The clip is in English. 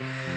Mm-hmm.